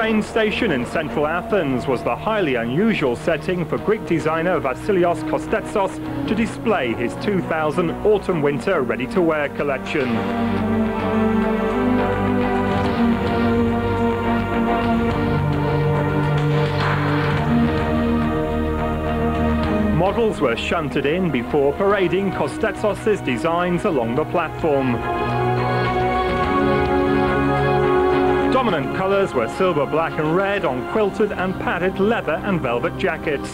train station in central Athens was the highly unusual setting for Greek designer Vassilios Kostetsos to display his 2000 autumn-winter ready-to-wear collection. Models were shunted in before parading Kostetsos' designs along the platform. Dominant colours were silver, black and red on quilted and padded leather and velvet jackets.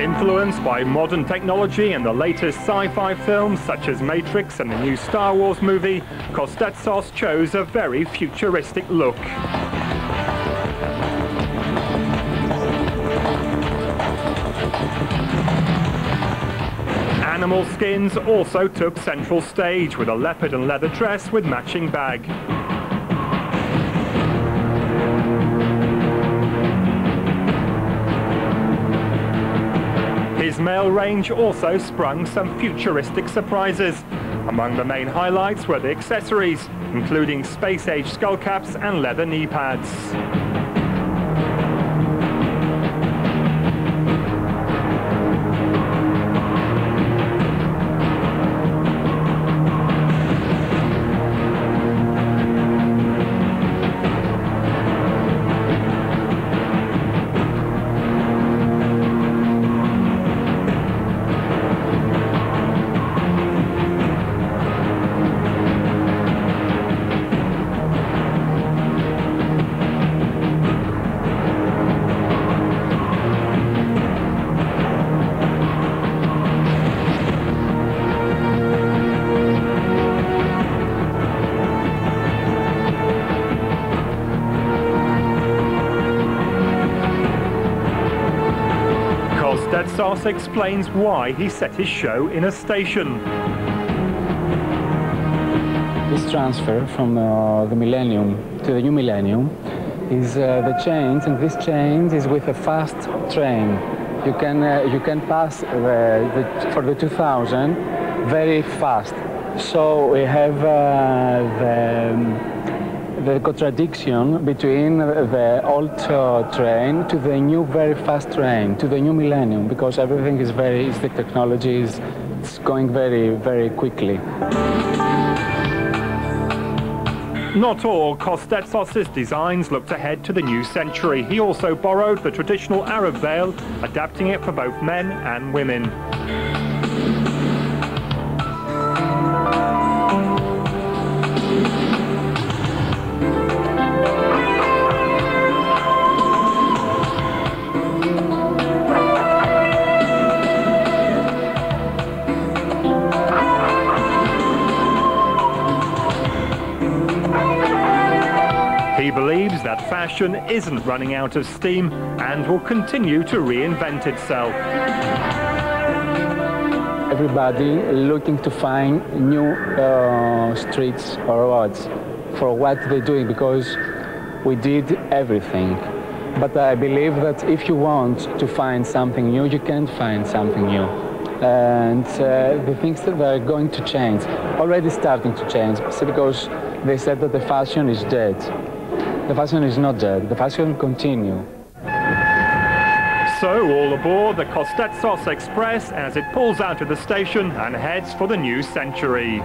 Influenced by modern technology and the latest sci-fi films such as Matrix and the new Star Wars movie, Kostetsos chose a very futuristic look. Animal skins also took central stage with a leopard and leather dress with matching bag. His male range also sprung some futuristic surprises. Among the main highlights were the accessories, including space-age skullcaps and leather knee pads. Kostetsos explains why he set his show in a station. This transfer from uh, the millennium to the new millennium is uh, the change, and this change is with a fast train. You can uh, you can pass the, the, for the 2000 very fast. So we have uh, the the contradiction between the old uh, train to the new very fast train, to the new millennium, because everything is very, the technology is it's going very, very quickly. Not all Kostetsos' designs looked ahead to the new century. He also borrowed the traditional Arab veil, adapting it for both men and women. He believes that fashion isn't running out of steam and will continue to reinvent itself. Everybody looking to find new uh, streets or roads for what they're doing because we did everything. But I believe that if you want to find something new, you can find something new. And uh, the things that are going to change, already starting to change, because they said that the fashion is dead. The fashion is not dead. The fashion will continue. So all aboard the Kostetsos Express as it pulls out of the station and heads for the new century.